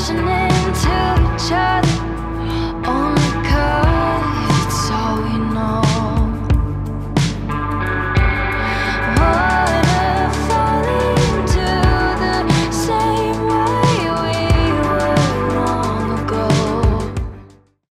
crashing into